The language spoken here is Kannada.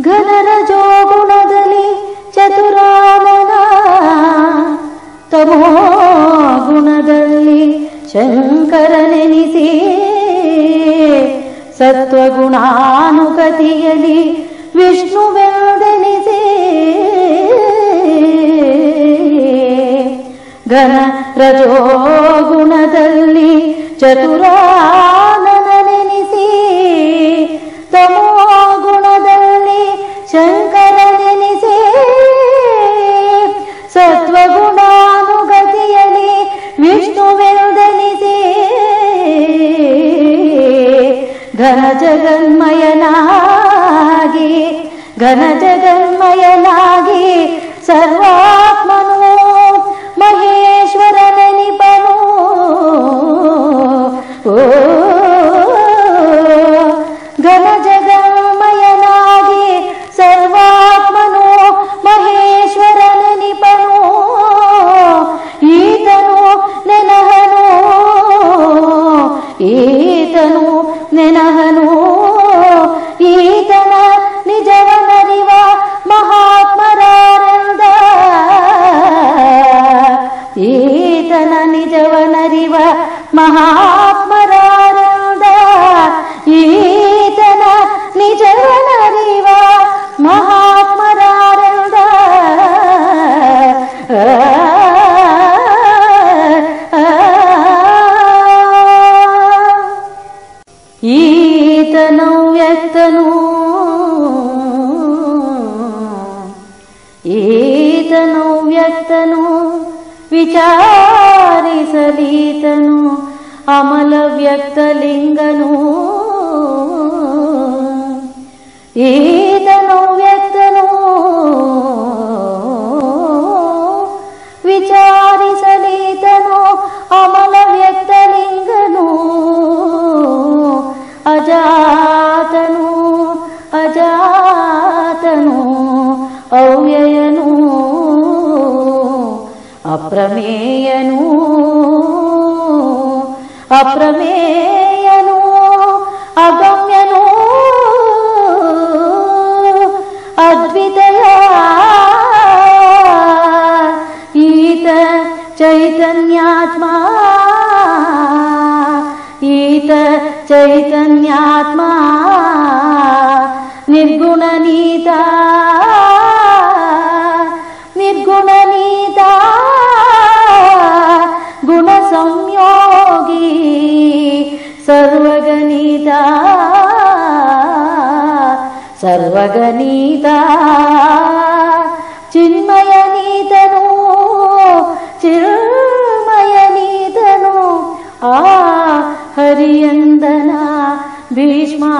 ಘನರಜೋ ಗುಣದಲ್ಲಿ ಚತುರಾನನ. ತಮೋ ಗುಣದಲ್ಲಿ ಶಂಕರನೆನಿಸಿ. ಸತ್ವಗುಣಾನುಗತಿಯಲ್ಲಿ ವಿಷ್ಣುವೆಂದೆನಿಸಿ. ಘನ ರಜೋ ಗುಣದಲ್ಲಿ ಘನ ಜಗನ್ಮಯನಾಗಿ ಘನ ಜಗನ್ಮಯನಾಗಿ ಸರ್ವಾತ್ಮನು ಮಹೇಶ್ವರನೆನಿಪನು ಓ ಘನ ಜಗನ್ಮಯನಾಗಿ ಸರ್ವಾತ್ಮನು ಮಹೇಶ್ವರನೆನಿಪನು ಈತನು ನೆನಹನು ಈತನು ಈತನ ನಿಜವನರಿವ ಮಹಾತ್ಮರಾರಂದ ಈತನ ನಿಜವನರಿವ ಮಹಾತ್ಮರಾರಂದ ಈತನು ವ್ಯಕ್ತನು ಈತನು ವ್ಯಕ್ತನು ವಿಚಾರಿಸಲೀತನು ಅಮಲ ವ್ಯಕ್ತಲಿಂಗನು ಈತನು ವ್ಯಕ್ತನು ವಿಚಾರಿಸಲೀತನು ಅಮಲ ವ್ಯಕ್ತಲಿಂಗನು ಅಜಾತನು प्रमेयनो अप्रमेयनो अगम्यनो। अद्वितलात चैतन्यात्मा। ईत चैतन्यात्मा। निर्गुण സർവഗണീത സർവഗണീത. ചിന്മയനീതനോ ചിന്മയനീതനോ. ആ ഹരിയന്ദന ഭീഷ്മാ.